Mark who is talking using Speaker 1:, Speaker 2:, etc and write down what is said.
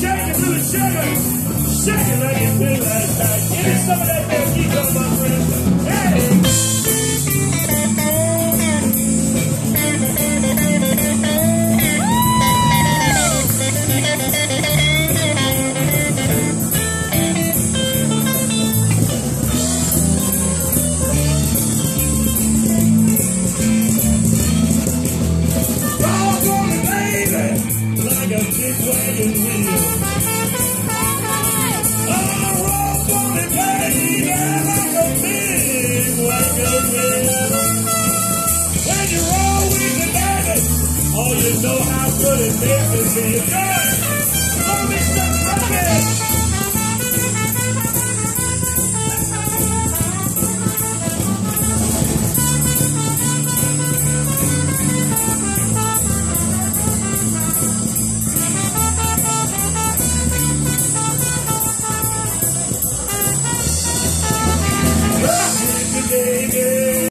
Speaker 1: shake it to the sugar. Shake it like you did last night. Give me some of that bad Chico, my friend. A big wagon wheel. Oh, me, like a big wagon wheel. When you baby, oh, you know how good it makes me feel. day.